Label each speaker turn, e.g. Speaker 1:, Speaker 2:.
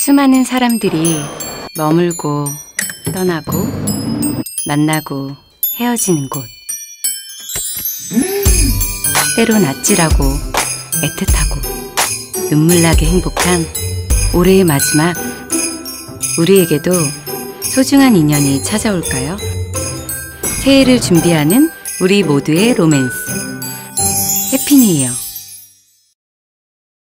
Speaker 1: 수많은 사람들이 머물고 떠나고 만나고 헤어지는 곳. 때론 아찔하고 애틋하고 눈물나게 행복한 올해의 마지막. 우리에게도 소중한 인연이 찾아올까요? 새해를 준비하는 우리 모두의 로맨스. 해피니이어